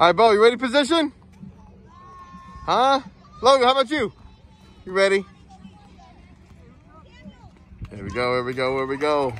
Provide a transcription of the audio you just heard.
All right, Beau, you ready position? Huh? Logan, how about you? You ready? Here we go, here we go, here we go.